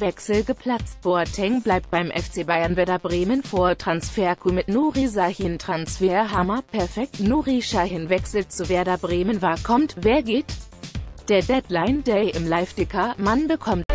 Wechsel geplatzt. Boateng bleibt beim FC Bayern Werder Bremen vor. Transferku mit Nuri Sahin. Transferhammer perfekt. Nuri Sahin wechselt zu Werder Bremen. War kommt, wer geht? Der Deadline Day im Live-Dicker, man bekommt